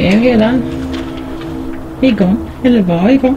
är redan igång. Eller var igång.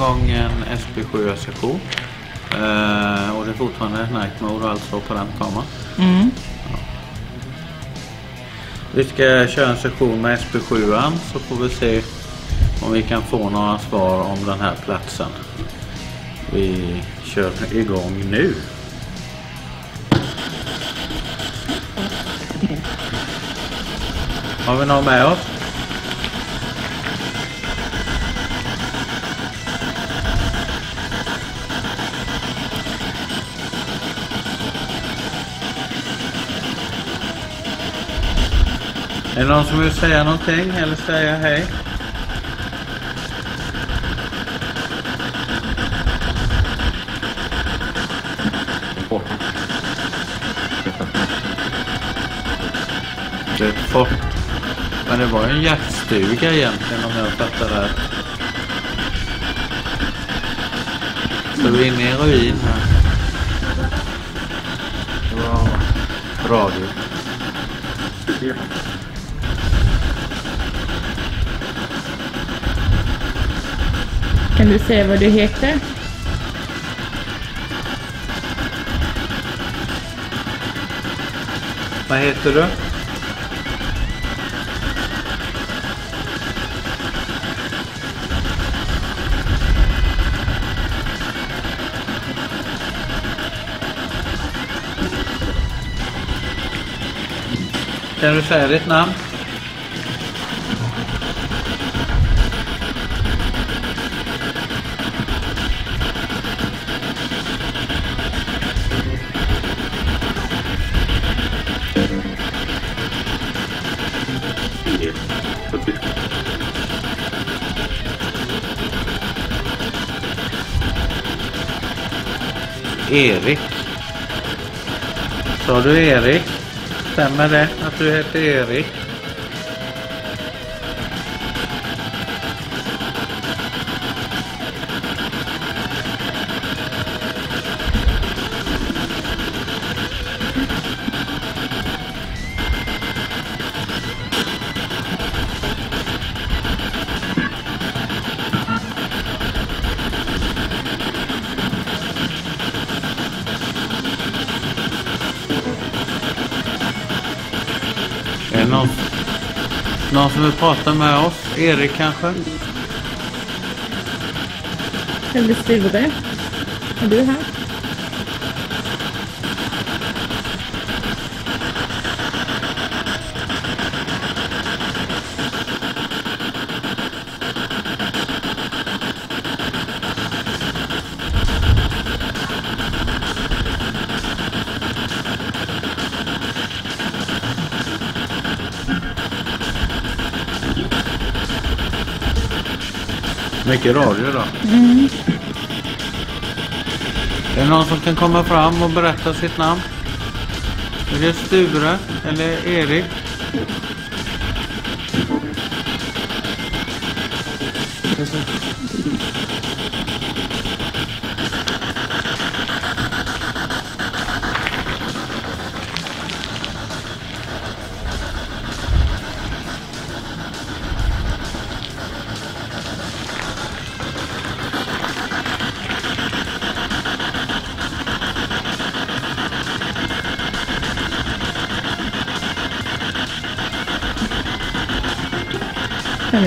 Igång en SB7-session. Eh, och det är fortfarande night mode alltså på den kameran. Mm. Vi ska köra en session med SB7 så får vi se om vi kan få några svar om den här platsen. Vi kör igång nu. Har vi någon med oss? Är det någon som vill säga någonting eller säga hej? Det är ett fort. Men det var ju en jaktstuga egentligen om jag fattar rätt. Så vi är inne i en ruin här. Det var radio. Kan du säga vad du heter? Vad heter du? Kan du säga ditt namn? Erik. Sa du Erik? Stämmer det att du heter Erik? Är det någon, någon som vill prata med oss? Erik kanske? Eller Sture? Är du här? Mycket radio idag. Mm. Är det någon som kan komma fram och berätta sitt namn? Är det Sture eller Erik? Kanske.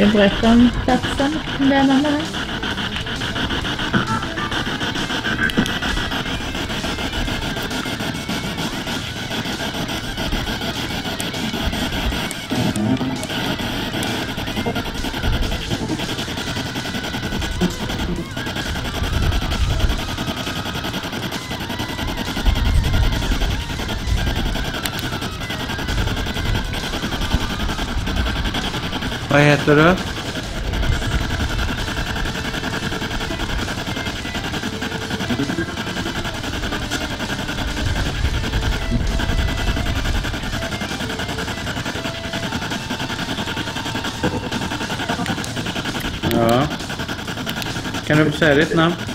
Vi berätta om platsen? Om heter du? Ja. Kan du säga ditt namn?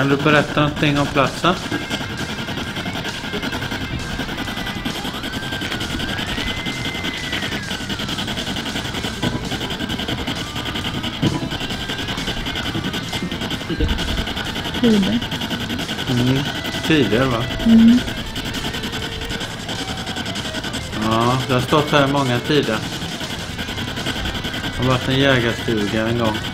Kan du berätta någonting om platsen? Tider. Mm. Tider va? Mm. Ja, det har stått här i många tider. Det har varit en jägarstuga en gång.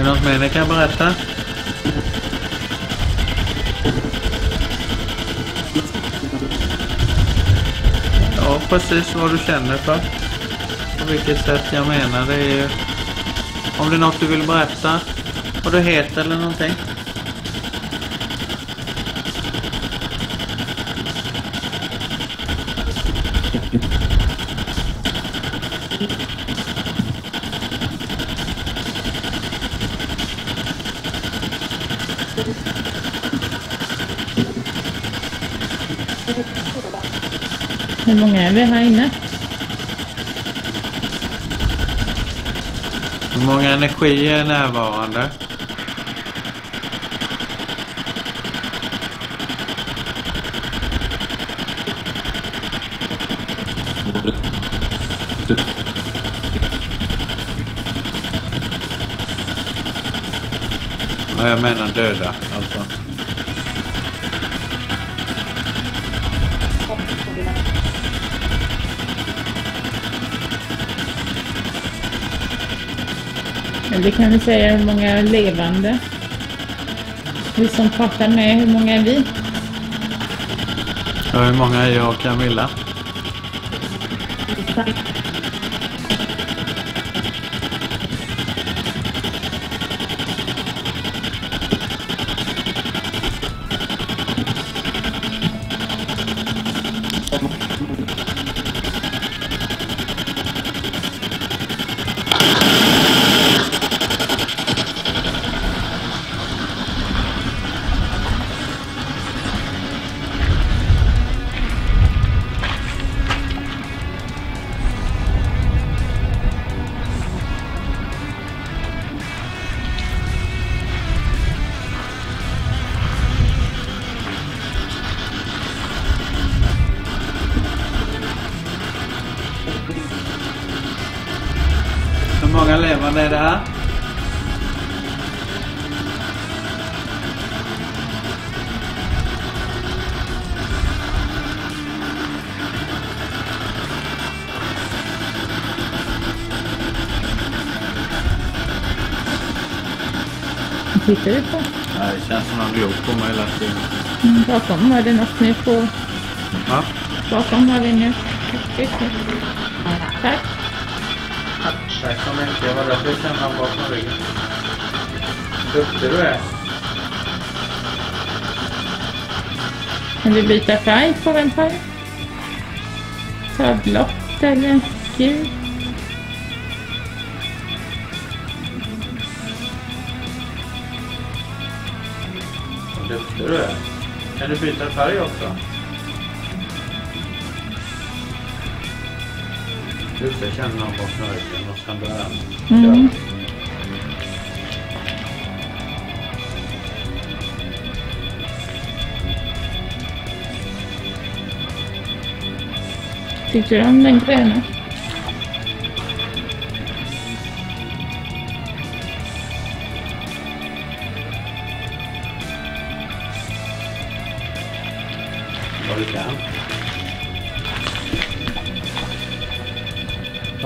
Är det något mer ni kan berätta? Ja, precis vad du känner för. På vilket sätt jag menar. Det är ju... Om det är något du vill berätta. Vad du heter eller någonting. Hur många är vi här inne? Hur många energier är närvarande? Jag menar döda Eller kan vi säga hur många är levande? Vi som pratar med, hur många är vi? Ja, hur många är jag och Camilla? Många levande är det här? Tittar du på? Ja, det känns som de glor på mig hela tiden. Mm, bakom har det något ni får. Va? Bakom har vi nu. Tack. Så mycket. Jag var rädd att känna bakom ryggen. Duktig du är. Kan vi byta färg på färg? Ta blått eller gult? Duktig du är. Kan du byta färg också? Just det, känner han var snöringen och sen där. Mm. Tyckte du om den gröna?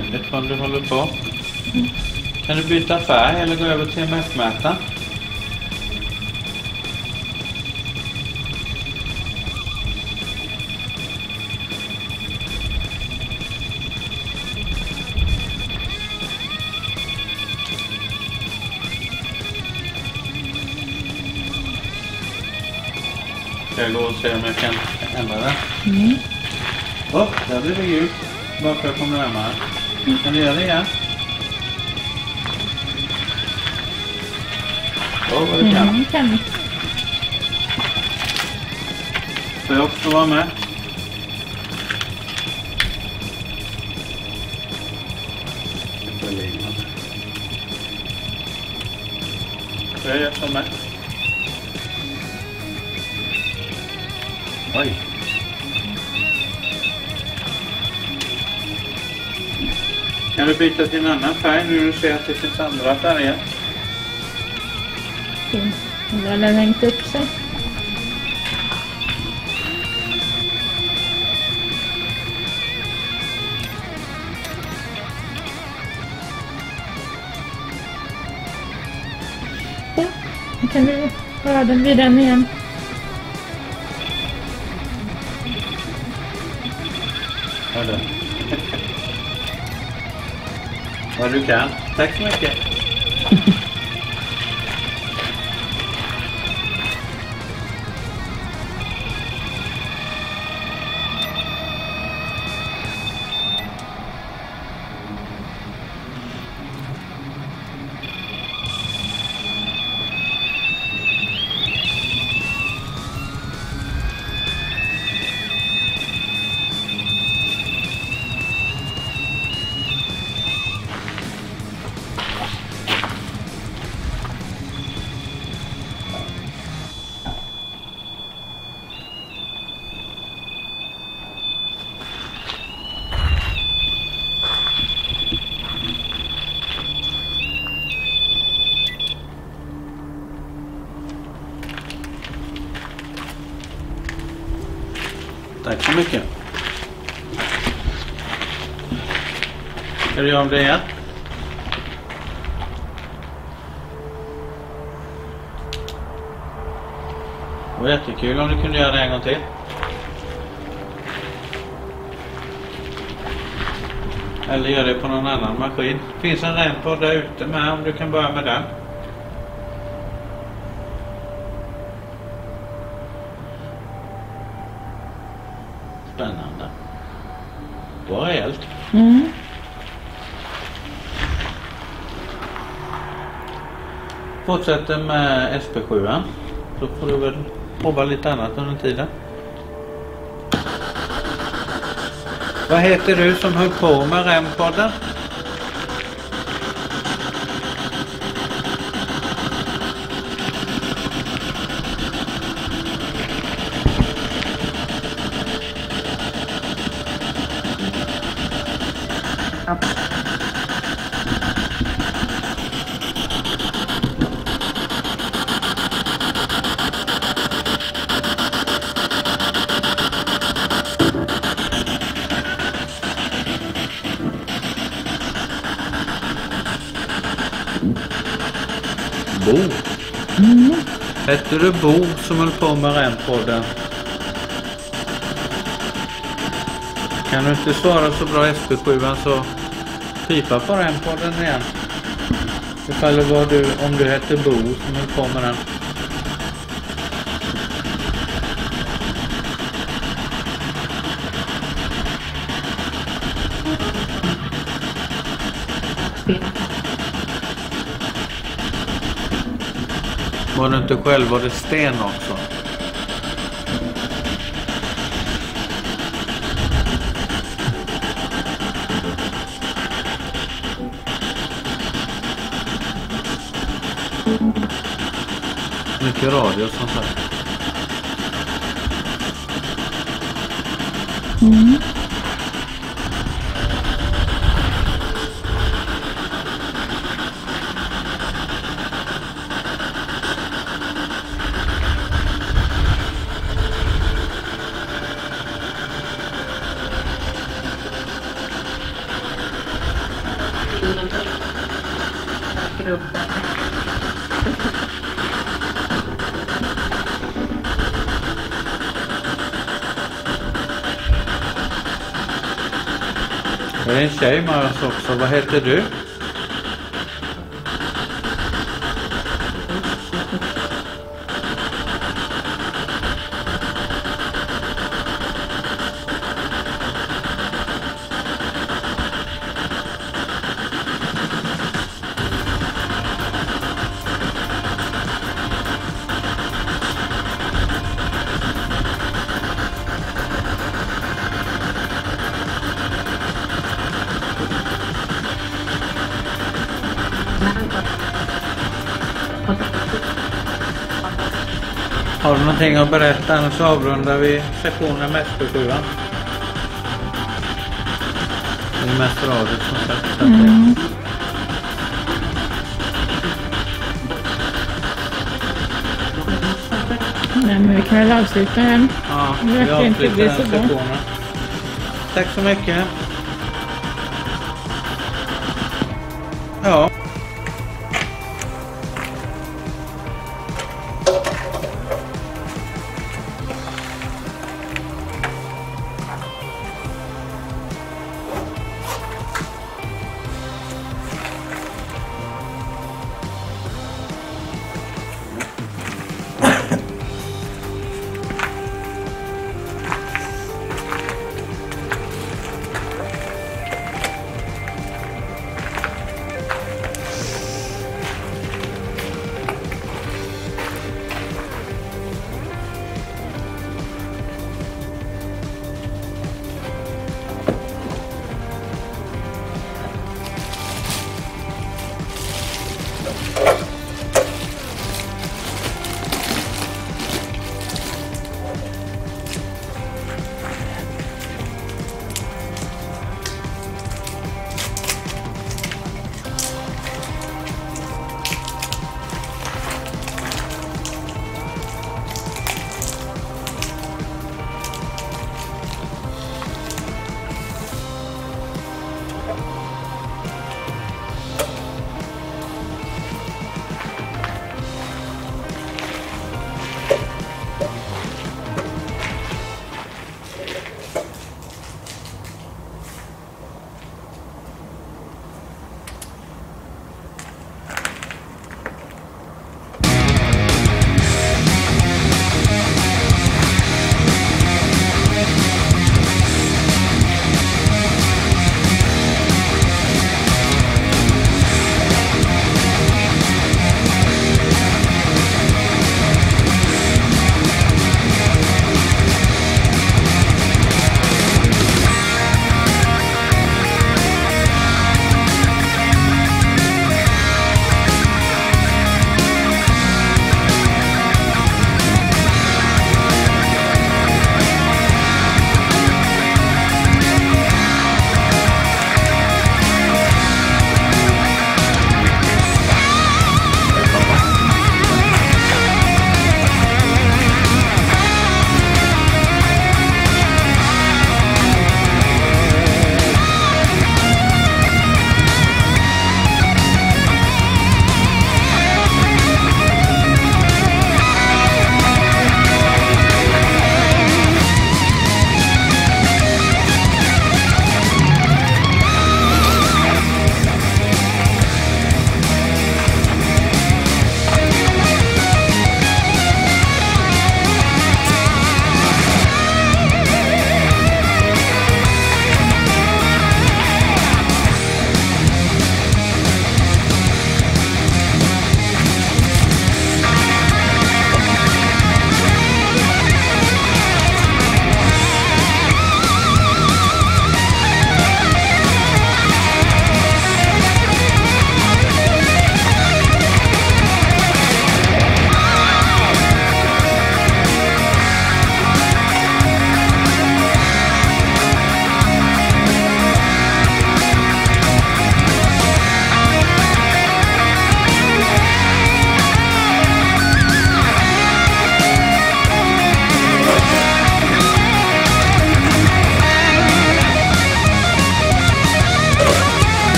väldigt vad du håller på. Kan du byta färg eller gå över till MF-mätaren? Ska jag gå och se om jag kan ändra den? Mm. Åh, där blir det gult. Bara för att jag kommer närmare. Kan du göra det igen? Åh, vad du kan. Mm, kan. Får jag också vara med? Får jag hjälpa med? Oj. Kan du byta till en annan färg nu när du ser att det finns andra färger? Nu har den hängt upp sig. Ja, nu kan du röra den vid den igen. Hörde. Vad du kan. Tack så mycket. Mycket. Ska du göra om det igen? Det var jättekul om du kunde göra det en gång till. Eller gör det på någon annan maskin. Det finns en rempod där ute med om du kan börja med den. Spännande. Bra eld. Mm. Fortsätter med SP7. Så får du väl prova lite annat under tiden. Vad heter du som höll på med rempodden? Bo. Mm. Hette du Bo som höll på med Rempodden? Kan du inte svara så bra SP7 så pipa på Rempodden igen. Ifall det var du, om du hette Bo som höll på med den. Var du inte själv? Var det Sten också? Mycket radio som sagt. Mm. Det är en tjej med oss också. Vad heter du? Har du någonting att berätta? Annars avrundar vi sektionen med SP7. Det är mest radio som sagt. Mm. Nej, men vi kan väl avsluta den. Ja, vi avslutar den sektionen. Tack så mycket.